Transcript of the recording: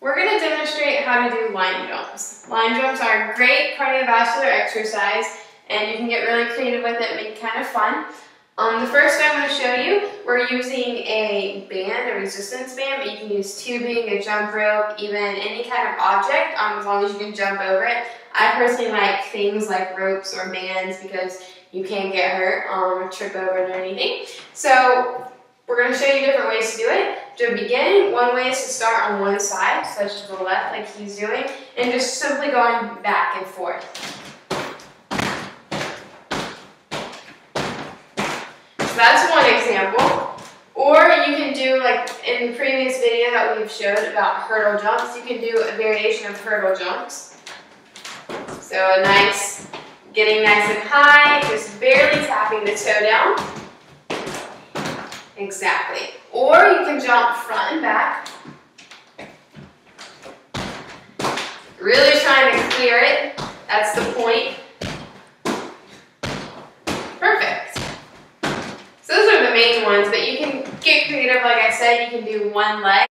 We're going to demonstrate how to do line jumps. Line jumps are a great cardiovascular exercise and you can get really creative with it and make it kind of fun. Um, the first I'm going to show you, we're using a band, a resistance band, but you can use tubing, a jump rope, even any kind of object, um, as long as you can jump over it. I personally like things like ropes or bands because you can't get hurt um, or trip over it or anything. So we're going to show you different ways to do it. To begin, one way is to start on one side, such as the left like he's doing, and just simply going back and forth. So that's one example. Or you can do, like in the previous video that we've showed about hurdle jumps, you can do a variation of hurdle jumps. So a nice, getting nice and high, just barely tapping the toe down. Exactly. Or you can jump front and back. Really trying to clear it. That's the point. Perfect. So those are the main ones, but you can get creative. Like I said, you can do one leg.